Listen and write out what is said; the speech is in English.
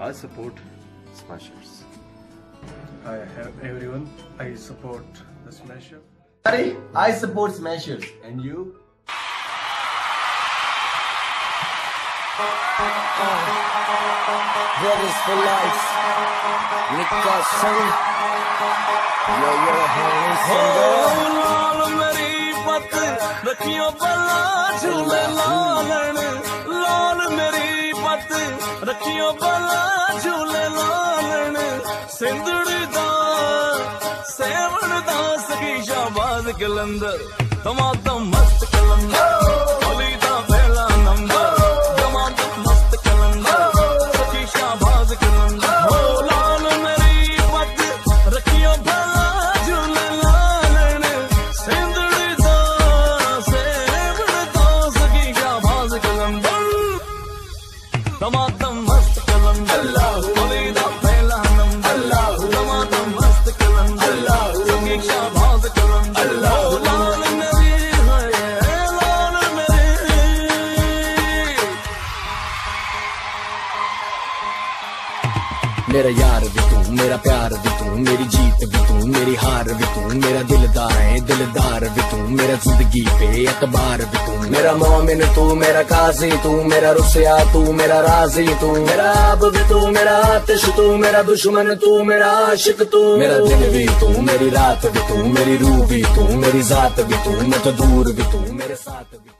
I support smashers. Hi everyone, I support the smashers. Sorry, I support smashers. And you? Brothers for life. Nikka Singh. Yo, yo, how is it? रखियो पला झूले लालन ਸਿੰਧੜ ਦਾ ਸੇਵਣ ਦਾ ਸਖੀ ਸ਼ਾਬਾਦ ਕਲੰਦਰ ਤਮਾਤਮ ਮਸਤ ਕਲੰਦਰ ਅਲੀ ਦਾ ਪਹਿਲਾ number ਤਮਾਤਮ ਮਸਤ ਕਲੰਦਰ ਸਖੀ ਸ਼ਾਬਾਦ ਕਲੰਦਰ ਹੋ ਲਾਲ ਮੇਰੀ ਪੱਤ ਰੱਖਿਓ ਭਲਾ ਜੁਨ ਲਾਲਣ ਸਿੰਧੜ ਦਾ ਸੇਵਣ ਦਾ ਸਖੀ ਸ਼ਾਬਾਦ ਕਲੰਦਰ ਤਮਾਤਮ मेरा यार भी तू मेरा प्यार भी तू मेरी जीत भी तू मेरी हार भी तू मेरा दिलदार है दिलदार भी तू मेरा ज़िंदगी पे एतबार भी तू मेरा मोमिन तू मेरा काजी तू मेरा रुसया तू मेरा राज़ी तू मेरा आब भी तू मेरा आतिश तू मेरा दुश्मन तू मेरा आशिक तू मेरा दिन भी तू मेरी रात भी तू मेरी रूह भी तू मेरी जात भी तू मैं तो दूर भी तू मेरे साथ भी